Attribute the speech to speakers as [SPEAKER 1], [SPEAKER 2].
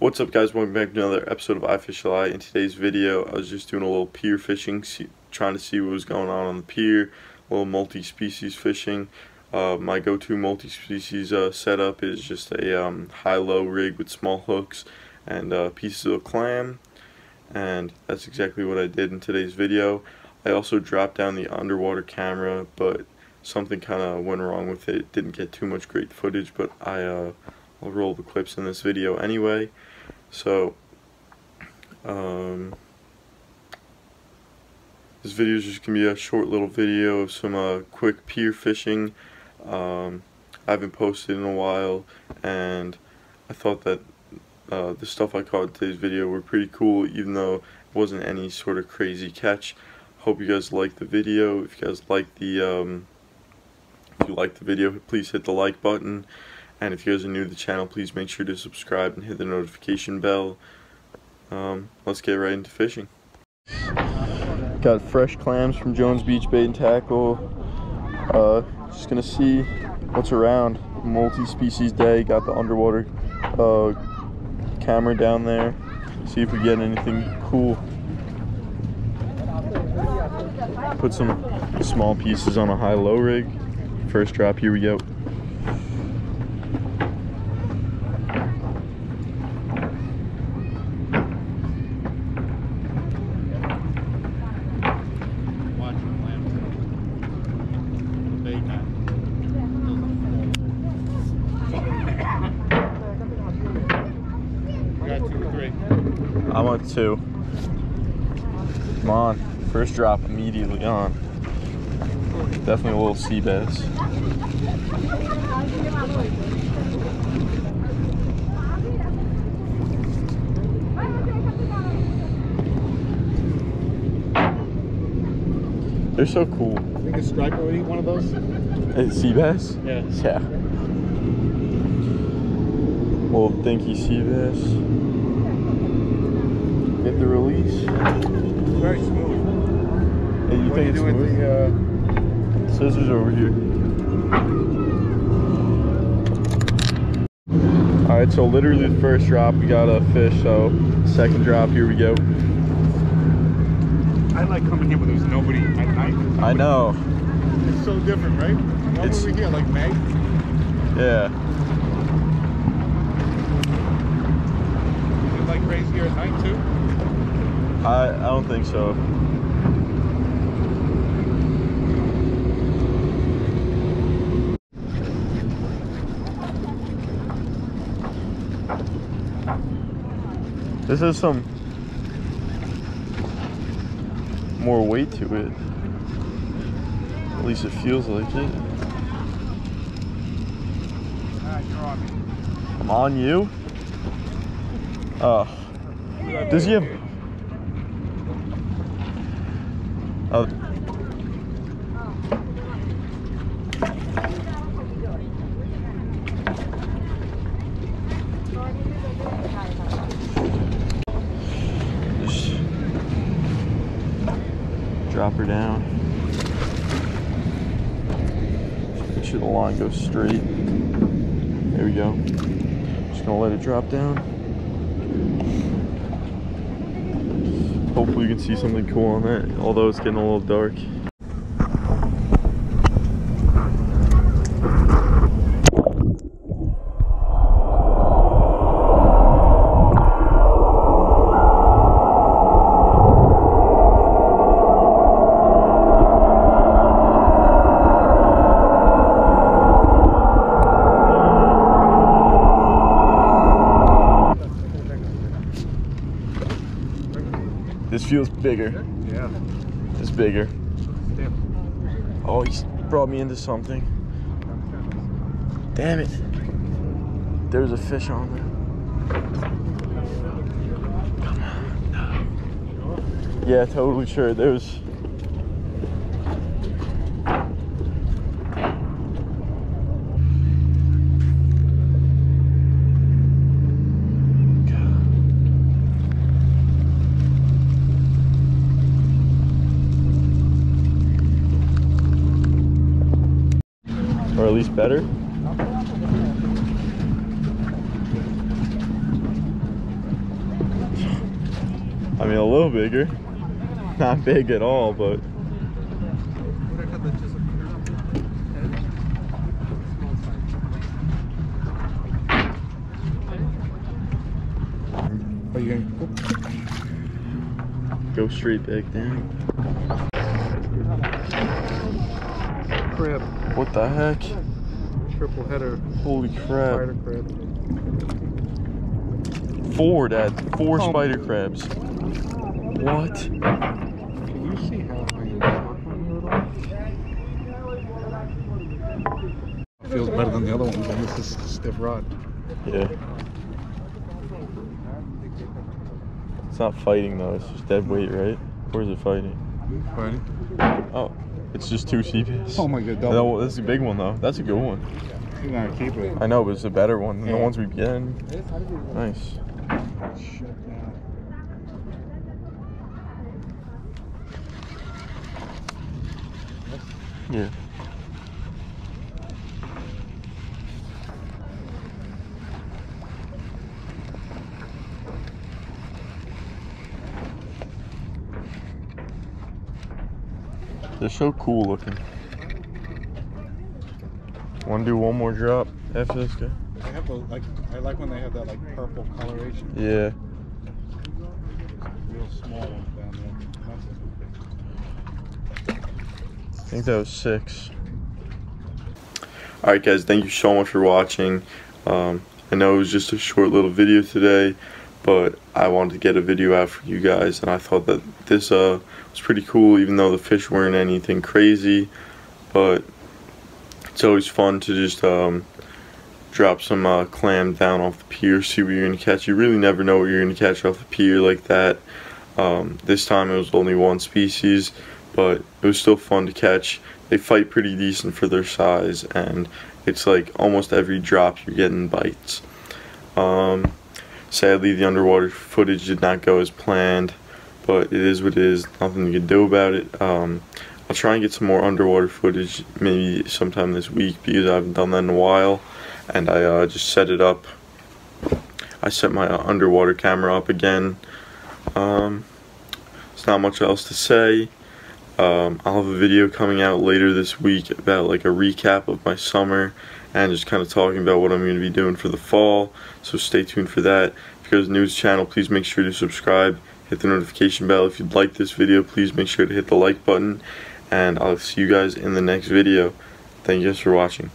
[SPEAKER 1] What's up guys, welcome back to another episode of iFishLI. In today's video, I was just doing a little pier fishing, see, trying to see what was going on on the pier, a little multi-species fishing. Uh, my go-to multi-species uh, setup is just a um, high-low rig with small hooks and uh, pieces of a clam, and that's exactly what I did in today's video. I also dropped down the underwater camera, but something kind of went wrong with it. Didn't get too much great footage, but I, uh, I'll roll the clips in this video anyway. So, um, this video is just going to be a short little video of some uh, quick pier fishing. Um, I haven't posted in a while, and I thought that uh, the stuff I caught in today's video were pretty cool, even though it wasn't any sort of crazy catch. Hope you guys like the video. If you guys like the, um, if you like the video, please hit the like button. And if you guys are new to the channel, please make sure to subscribe and hit the notification bell. Um, let's get right into fishing. Got fresh clams from Jones Beach Bait and Tackle. Uh, just gonna see what's around. Multi-species day. Got the underwater uh, camera down there. See if we get anything cool. Put some small pieces on a high-low rig. First drop, here we go. I'm on two. Come on. First drop immediately on. Definitely a little sea bass. They're so cool.
[SPEAKER 2] I think a striper would eat one of those.
[SPEAKER 1] Hey, sea bass?
[SPEAKER 2] Yeah.
[SPEAKER 1] Yeah. Well, Little dinky sea bass. Get the release.
[SPEAKER 2] Very smooth.
[SPEAKER 1] Hey, you
[SPEAKER 2] what
[SPEAKER 1] think
[SPEAKER 2] you
[SPEAKER 1] it's smooth?
[SPEAKER 2] the? Uh,
[SPEAKER 1] Scissors over here. Alright, so literally the first drop we got a fish, so second drop, here we go.
[SPEAKER 2] I like coming here when there's nobody at night.
[SPEAKER 1] I know.
[SPEAKER 2] It's so different, right? One
[SPEAKER 1] It's-
[SPEAKER 2] over here, like May.
[SPEAKER 1] Yeah.
[SPEAKER 2] Is it like crazy here at night too?
[SPEAKER 1] I I don't think so. This has some more weight to it. At least it feels like it. I'm on you. Oh. Does he have Oh. Just drop her down. Make sure the line goes straight. There we go. Just gonna let it drop down. Hopefully you can see something cool on that, although it's getting a little dark. Feels bigger.
[SPEAKER 2] Yeah.
[SPEAKER 1] It's bigger. Oh, he's brought me into something. Damn it. There's a fish on there. Come on. Yeah, totally sure. There's. Better. I mean, a little bigger. Not big at all, but
[SPEAKER 2] Are you going
[SPEAKER 1] go straight back down.
[SPEAKER 2] crab?
[SPEAKER 1] What the heck?
[SPEAKER 2] Triple header.
[SPEAKER 1] Holy
[SPEAKER 2] Spider
[SPEAKER 1] crap.
[SPEAKER 2] crab.
[SPEAKER 1] Four, Dad. Four
[SPEAKER 2] Oh.
[SPEAKER 1] spider crabs. What?
[SPEAKER 2] Can you see how I am on here at all? Feels better than the other and this is stiff rod.
[SPEAKER 1] Yeah. It's not fighting though, it's just dead weight, right? Or is it fighting?
[SPEAKER 2] Fighting.
[SPEAKER 1] Oh, it's just two CPS.
[SPEAKER 2] Oh my god,
[SPEAKER 1] No,
[SPEAKER 2] double.
[SPEAKER 1] that's a big one though. That's a good one.
[SPEAKER 2] Gonna keep it.
[SPEAKER 1] I know, but it's a better one than the ones we've getting. Nice. Yeah. They're so cool looking. Want to do one more drop after this guy?
[SPEAKER 2] They have the like. I like when they have that like purple coloration.
[SPEAKER 1] Yeah.
[SPEAKER 2] Real small ones down there.
[SPEAKER 1] I think that was six. Alright guys, thank you so much for watching. Um, I know it was just a short little video today, but I wanted to get a video out for you guys, and I thought that this uh, was pretty cool, even though the fish weren't anything crazy. But it's always fun to just um, drop some uh, clam down off the pier, see what you're to catch. You really never know what you're going to catch off the pier like that. Um, this time it was only one species, but it was still fun to catch. They fight pretty decent for their size, and it's like almost every drop you're getting bites. Um, sadly, the underwater footage did not go as planned, but it is what it is. Nothing you can do about it. Um, I'll try and get some more underwater footage maybe sometime this week because I haven't done that in a while, and I uh, just set it up. I set my uh, underwater camera up again. Um, there's not much else to say. Um, I'll have a video coming out later this week about like a recap of my summer and just kind of talking about what I'm going to be doing for the fall. So stay tuned for that. If you're new to the channel, please make sure to subscribe, hit the notification bell. If you'd like this video, please make sure to hit the like button. And I'll see you guys in the next video. Thank you guys for watching.